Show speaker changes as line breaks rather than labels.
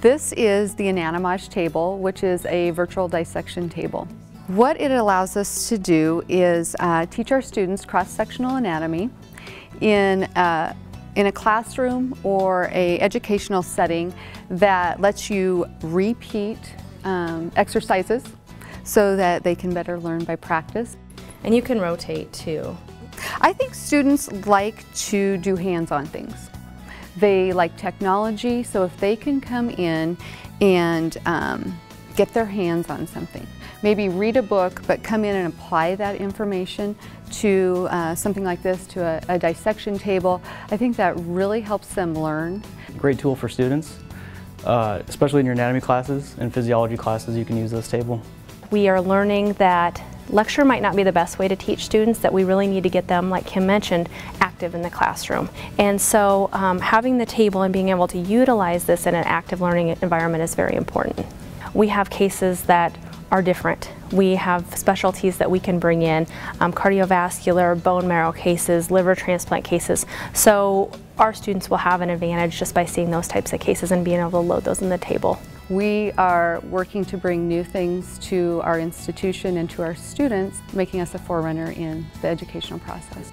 This is the Anatomage table, which is a virtual dissection table. What it allows us to do is uh, teach our students cross-sectional anatomy in a, in a classroom or a educational setting that lets you repeat um, exercises so that they can better learn by practice.
And you can rotate too.
I think students like to do hands-on things. They like technology, so if they can come in and um, get their hands on something, maybe read a book, but come in and apply that information to uh, something like this, to a, a dissection table, I think that really helps them learn.
Great tool for students, uh, especially in your anatomy classes and physiology classes, you can use this table.
We are learning that lecture might not be the best way to teach students, that we really need to get them, like Kim mentioned, active in the classroom. And so um, having the table and being able to utilize this in an active learning environment is very important. We have cases that are different. We have specialties that we can bring in, um, cardiovascular, bone marrow cases, liver transplant cases. So our students will have an advantage just by seeing those types of cases and being able to load those in the table.
We are working to bring new things to our institution and to our students, making us a forerunner in the educational process.